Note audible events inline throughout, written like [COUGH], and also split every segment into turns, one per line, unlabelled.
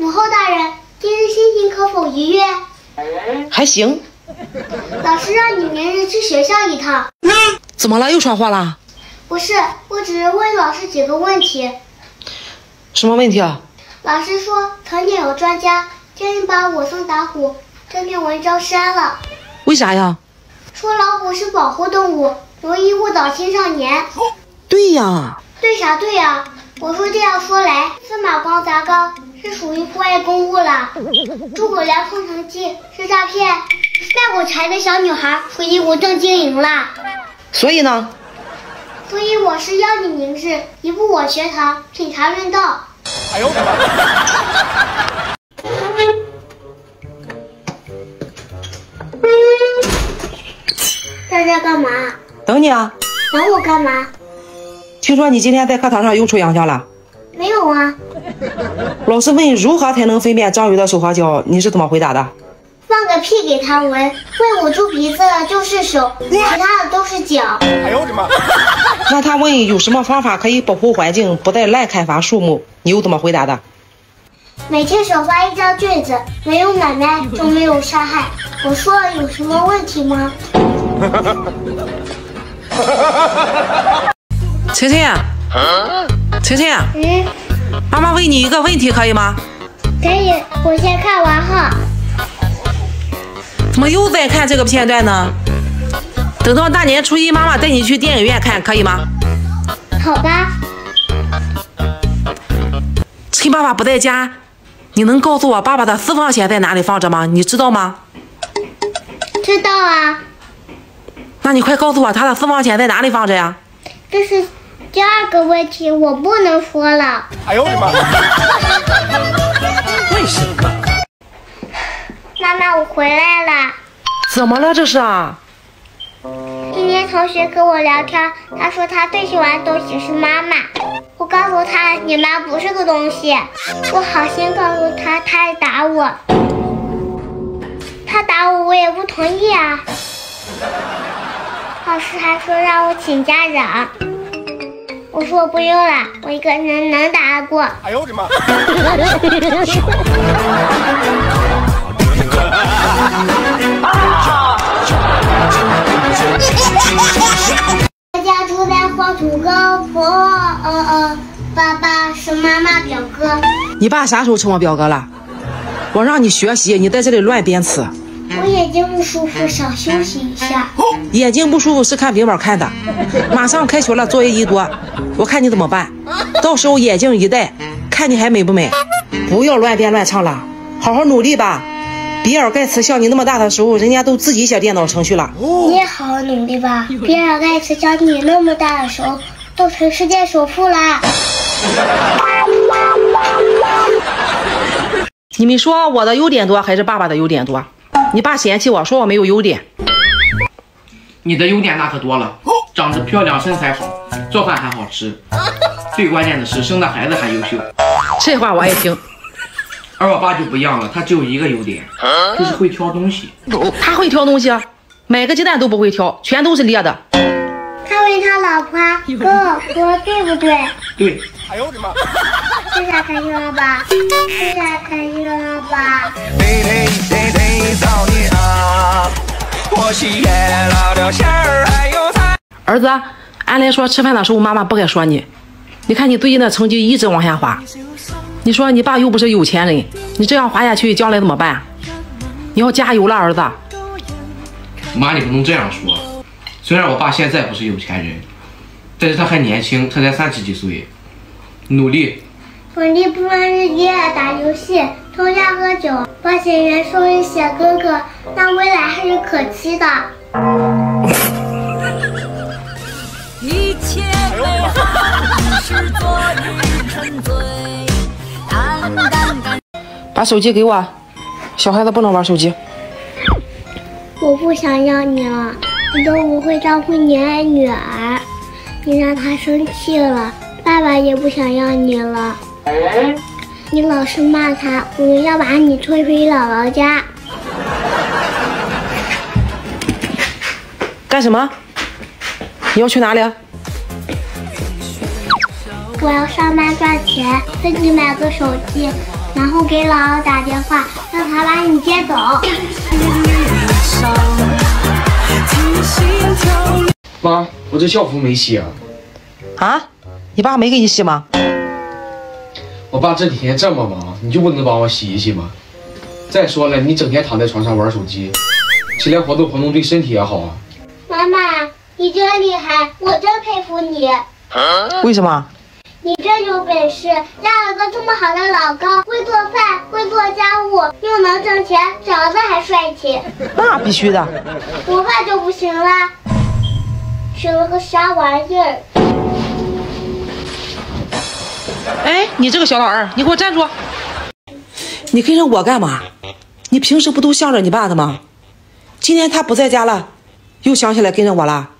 母后大人，今日心情可否愉悦？
还行。
老师让你明日去学校一趟。
怎么了？又传话了？
不是，我只是问老师几个问题。
什么问题啊？
老师说，曾经有专家建议把我送打虎这篇文章删了。
为啥呀？
说老虎是保护动物，容易误导青少年。
对呀。
对啥对呀？我说这样说来，司马光砸缸是属于破坏公物了。诸葛亮空城计是诈骗，卖火柴的小女孩属于无证经营了。
所以呢？
所以我是要你明日移步我学堂品茶论道。哎呦我的妈！在这干嘛？
等你啊。
等我干嘛？
听说你今天在课堂上又出洋相了？
没有啊。[LAUGHS]
老师问如何才能分辨章鱼的手和脚，你是怎么回答的？
放个屁给他闻，会捂住鼻子的就是手，其他的都是脚。哎呦我的妈！[LAUGHS]
那他问有什么方法可以保护环境，不再滥砍伐树木，你又怎么回答的？
每天少发一张卷子，没有买卖就没有杀害。我说了有什么问题吗？[LAUGHS]
晨晨，晨晨，嗯，妈妈问你一个问题，可以吗？
可以，我先看完哈。
怎么又在看这个片段呢？等到大年初一，妈妈带你去电影院看，可以吗？
好吧。
趁爸爸不在家，你能告诉我爸爸的私房钱在哪里放着吗？你知道吗？
知道啊。
那你快告诉我他的私房钱在哪里放着呀？
这是第二个问题，我不能说了。哎呦我的妈！[LAUGHS] 为什么？妈妈，我回来了。
怎么了？这是啊？
今天同学跟我聊天，他说他最喜欢的东西是妈妈。我告诉他，你妈不是个东西。我好心告诉他，他还打我。他打我，我也不同意啊。老师还说让我请家长，我说不用了，我一个人能打得过。哎呦我的妈！我家住在黄土高坡，呃呃，爸爸是妈妈表哥。
你爸啥时候成我表哥了？我让你学习，你在这里乱编词。
我眼睛不舒服，想休息一下。
眼睛不舒服是看平板看的。马上开学了，作业一多，我看你怎么办。到时候眼镜一戴，看你还美不美？不要乱编乱唱了，好好努力吧。比尔盖茨像你那么大的时候，人家都自己写电脑程序了。
你也好好努力吧。比尔盖茨像你那么大的时候，都成世界首富啦。
你们说我的优点多还是爸爸的优点多？你爸嫌弃我说我没有优点，
你的优点那可多了，长得漂亮，身材好，做饭还好吃，[LAUGHS] 最关键的是生的孩子还优秀。[LAUGHS]
这话我爱听。
而我爸就不一样了，他只有一个优点，就是会挑东西。
他会挑东西，买个鸡蛋都不会挑，全都是裂的。
他问他老婆哥说对不对？
对。哎呦我的妈！
这下开心了吧？这下开心了吧？
儿子，按来说吃饭的时候妈妈不该说你。你看你最近的成绩一直往下滑。你说你爸又不是有钱人，你这样滑下去将来怎么办？你要加油了，儿子。
妈，你不能这样说。虽然我爸现在不是有钱人，但是他还年轻，他才三十几岁。努力，
努力不玩日记，打游戏，偷家喝酒，保险员送人写哥哥，那未来还是可期的。一切美好是昨日沉醉，
把手机给我，小孩子不能玩手机。
我不想要你了，你都不会照顾你爱女儿，你让她生气了。爸爸也不想要你了，你老是骂他，我们要把你推回姥姥家。
干什么？你要去哪里？
我要上班赚钱，自己买个手机，然后给姥姥打电话，让他把你接走。
妈，我这校服没洗啊。
啊？你爸没给你洗吗？
我爸这几天这么忙，你就不能帮我洗一洗吗？再说了，你整天躺在床上玩手机，起来活动活动对身体也好啊。
妈妈，你真厉害，我真佩服你。
为什么？
你真有本事，嫁了个这么好的老公，会做饭，会做家务，又能挣钱，长得还帅气。
那必须的。
我爸就不行了，娶了个啥玩意儿？
哎，你这个小老二，你给我站住！你跟着我干嘛？你平时不都向着你爸的吗？今天他不在家了，又想起来跟着我了？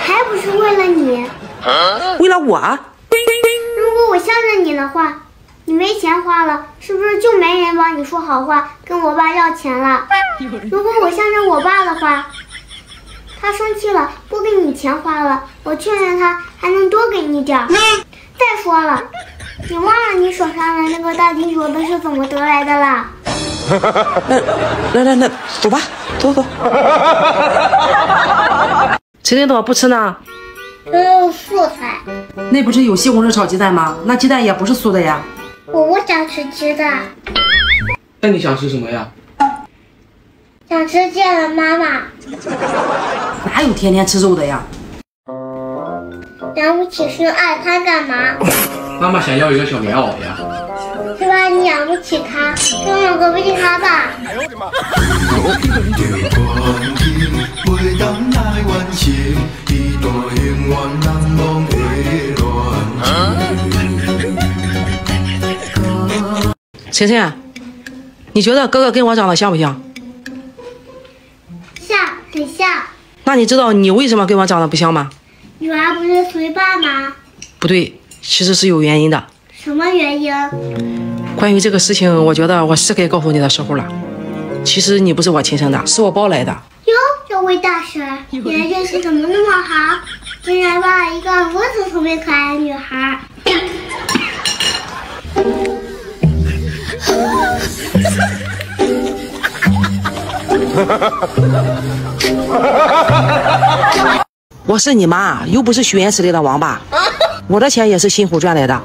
还不是为了你？
为了我？
如果我向着你的话，你没钱花了，是不是就没人帮你说好话，跟我爸要钱了？如果我向着我爸的话，他生气了，不给你钱花了，我劝劝他，还能多给你点儿。再说了，你忘了你手上的那个大金镯子是怎么得来的了？[LAUGHS]
那那那，走吧，走走。[LAUGHS] 陈晨怎么不吃呢？
这有素菜，
那不是有西红柿炒鸡蛋吗？那鸡蛋也不是素的呀。
我不想吃鸡蛋，
那你想吃什么呀？
想吃见了妈妈。
哪有天天吃肉的呀？
养不起生二胎干嘛？[LAUGHS]
妈妈想要一个小棉袄呀。
是吧？你养不起他，跟我个喂他吧。
哎呦我的妈晨晨，你觉得哥哥跟我长得像不像？
像，很像。
那你知道你为什么跟我长得不像吗？
女儿不是随爸吗？
不对，其实是有原因的。
什么原因？
关于这个事情，我觉得我是该告诉你的时候了。其实你不是我亲生的，是我抱来的。
哟，这位大婶，你的运气怎么那么好？竟然抱了一个如此聪明可爱的女孩。[LAUGHS]
我是你妈，又不是许愿池里的王八。[LAUGHS] 我的钱也是辛苦赚来的，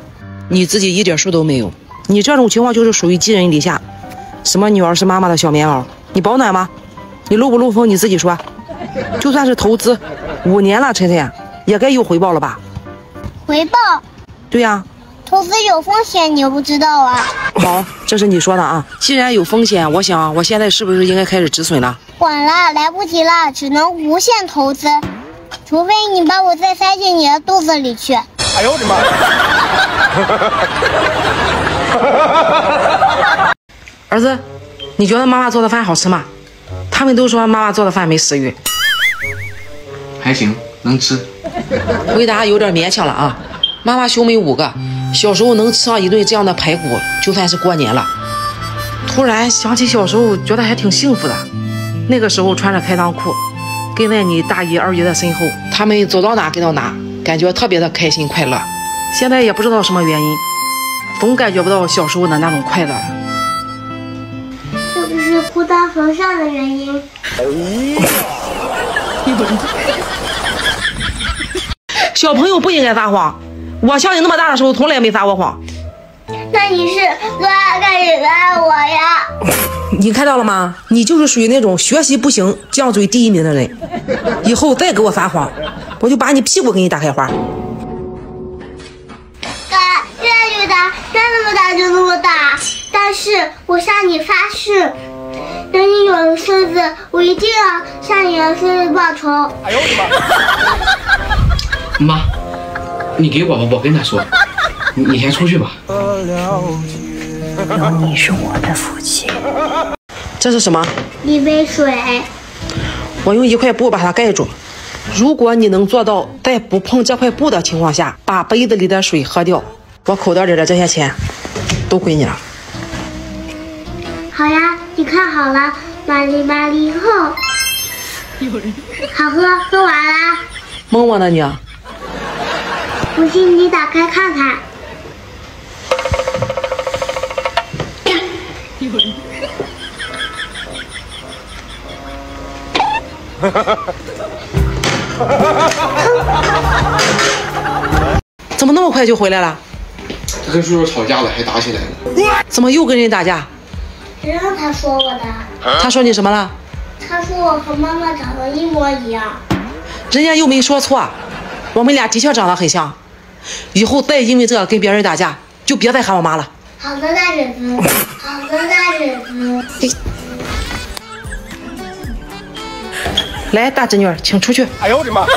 你自己一点数都没有。你这种情况就是属于寄人篱下。什么女儿是妈妈的小棉袄，你保暖吗？你漏不漏风你自己说。就算是投资，五年了，晨晨也该有回报了吧？
回报？
对呀、
投资有风险，你又不知道啊？
好，这是你说的啊。既然有风险，我想我现在是不是应该开始止损了？
晚了，来不及了，只能无限投资，除非你把我再塞进你的肚子里去。
哎呦我的妈 [LAUGHS] 儿子，你觉得妈妈做的饭好吃吗？他们都说妈妈做的饭没食欲，
还行，能吃。
回答有点勉强了啊。妈妈兄妹五个，小时候能吃上一顿这样的排骨，就算是过年了。突然想起小时候，觉得还挺幸福的。那个时候穿着开裆裤，跟在你大姨二姨的身后，他们走到哪跟到哪，感觉特别的开心快乐。现在也不知道什么原因，总感觉不到小时候的那种快乐了。
是不是哭到头上的原因？[LAUGHS]
小朋友不应该撒谎，我像你那么大的时候从来没撒过谎。
那你是多爱看你爱我呀？[LAUGHS]
你看到了吗？你就是属于那种学习不行、犟嘴第一名的人。以后再给我撒谎，我就把你屁股给你打开花。
打，现在就打，该那么打就那么打。但是我向你发誓，等你有了孙子，我一定要向你的孙子报仇。
哎呦我的妈，[LAUGHS] 你给我吧，我跟他说。你你先出去吧。
你是我的福气。
这是什么？
一杯水，
我用一块布把它盖住。如果你能做到在不碰这块布的情况下，把杯子里的水喝掉，我口袋里的这些钱都归你了。
好呀，你看好了，麻利麻利后，好喝，喝完啦。
蒙我呢你？啊
不信你打开看看。[LAUGHS]
怎么那么快就回来了？
他跟叔叔吵架了，还打起来了。
怎么又跟人打架？
谁让他说我的？
他说你什么了？
他说我和妈妈长得一模一样。
人家又没说错，我们俩的确长得很像。以后再因为这跟别人打架，就别再喊我妈了。
好的，大婶子。好的，大婶子。
来，大侄女儿，请出去。
哎呦我的妈！[LAUGHS]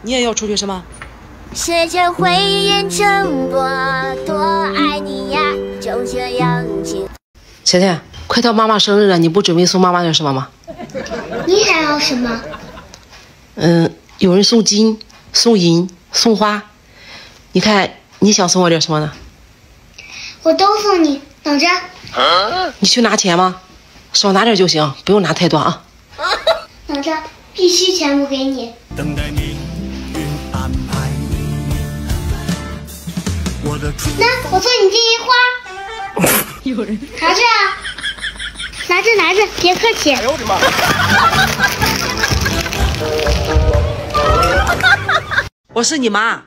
你也要出去是吗？
时间会验证我多爱你呀，就这样情。
甜甜，快到妈妈生日了，你不准备送妈妈点什么吗？
你想要什么？
嗯，有人送金、送银、送花，你看你想送我点什么呢？
我都送你，等着。
你去拿钱吗？少拿点就行，不用拿太多啊。
等着，必须全部给你。
等待命运安排你。我的初
那我送你金银花。有人拿着啊，拿着拿着，别客气。
哎呦我的妈！
我是你妈，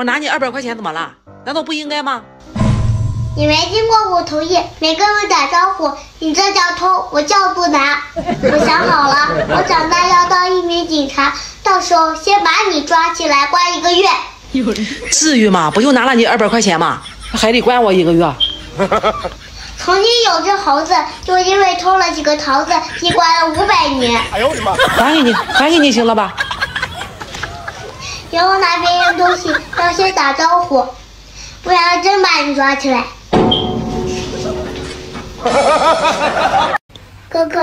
我拿你二百块钱怎么了？难道不应该吗？
你没经过我同意，没跟我打招呼，你这叫偷，我叫不拿。我想好了，我长大要当一名警察，到时候先把你抓起来关一个月。
至于吗？不就拿了你二百块钱吗？还得关我一个月。[LAUGHS]
曾经有只猴子，就因为偷了几个桃子，被关了五百年。
哎呦我的妈！
还给你，还给你行了吧？
以后拿别人东西要先打招呼，不然真把你抓起来。哥哥，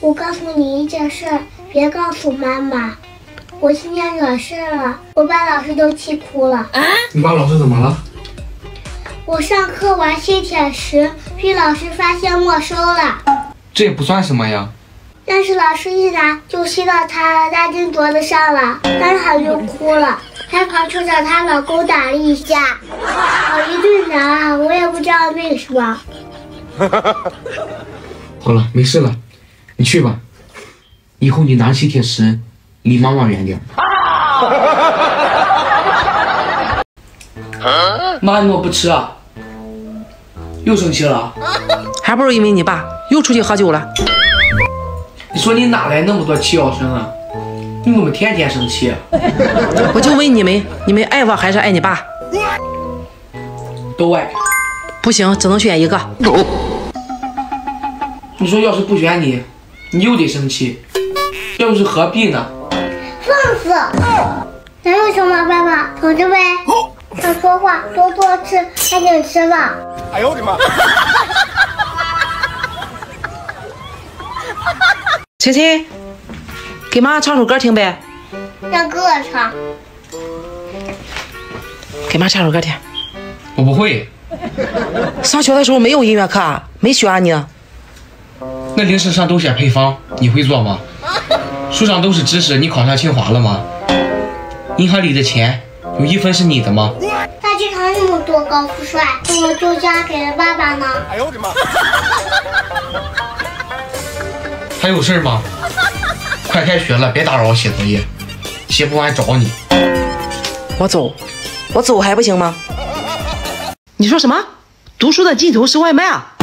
我告诉你一件事，别告诉妈妈。我今天惹事了，我把老师都气哭了。
啊你把老师怎么了？
我上课玩吸铁石，被老师发现没收了。
这也不算什么呀。
但是老师一拿就吸到他大金镯子上了，当场就哭了，还跑去找她老公打了一架，好一顿打，我也不知道为什么。
好了，没事了，你去吧。以后你拿吸铁石，离妈妈远点。[LAUGHS]
妈，你怎么不吃啊？又生气了？
还不是因为你爸又出去喝酒了。
你说你哪来那么多气要生啊？你怎么天天生气？啊 [LAUGHS]
我就问你们，你们爱我还是爱你爸？
都爱。
不行，只能选一个。
你说要是不选你，你又得生气，要是何必呢？
放肆！哪有什么办法？等着呗。少说话，多多吃，赶紧吃吧。
哎呦我的妈！[LAUGHS]
晨晨，给妈妈唱首歌听呗，
让哥哥唱。
给妈唱首歌听。
我不会。
上学的时候没有音乐课，没学啊你。
那零食上都写配方，你会做吗？书上都是知识，你考上清华了吗？银行里的钱有一分是你的吗？
大剧场那么多高富帅，怎么就嫁给了爸爸呢？
哎呦我的妈！[LAUGHS]
还有事儿吗？[LAUGHS] 快开学了，别打扰我写作业，写不完找你。
我走，我走还不行吗？你说什么？读书的尽头是外卖啊？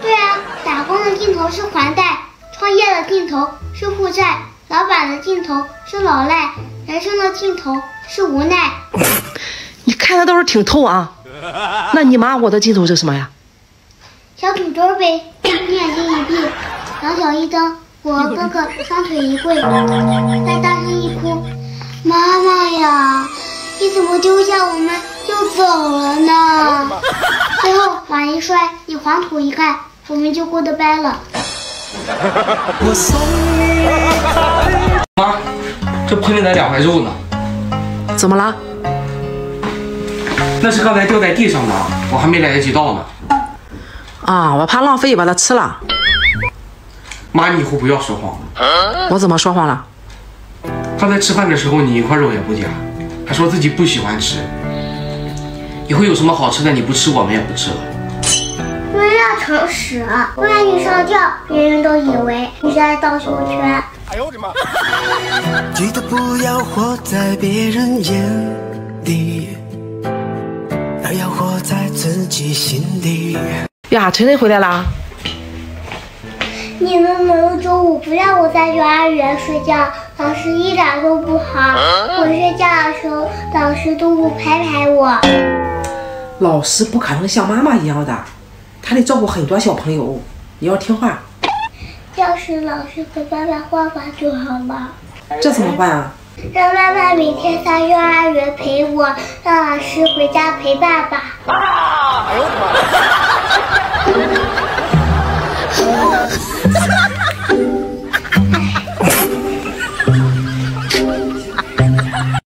对啊，打工的尽头是还贷，创业的尽头是负债，老板的尽头是老赖，人生的尽头是无奈。
你看的倒是挺透啊。[LAUGHS] 那你妈我的尽头是什么呀？
小土豆呗，你眼睛一闭，两脚一蹬，我和哥哥双腿一跪，再大声一哭，妈妈呀，你怎么丢下我们就走了呢？最后碗一摔，你黄土一盖，我们就 goodbye 了。[LAUGHS]
妈，这盆里的两块肉呢？
怎么了？
那是刚才掉在地上的，我还没来得及倒呢。
啊，我怕浪费，把它吃了。
妈，你以后不要说谎了。
我怎么说谎了？
刚才吃饭的时候，你一块肉也不夹，还说自己不喜欢吃。
以后有什么好吃的你不吃，我们也不吃了。
因为要诚实，不然你上吊，别人都以为你是在荡秋千。
记得不要活在别人眼里，而要活在自己心里。
呀，晨晨回来啦！
你们每个周五不让我在幼儿园睡觉，老师一点都不好。我睡觉的时候，老师都不拍拍我。
老师不可能像妈妈一样的，他得照顾很多小朋友，你要听话。
要是老师和爸爸换换就好了。
这怎么办啊？
让妈妈每天上幼儿园陪我，让老师回家陪爸爸。[LAUGHS]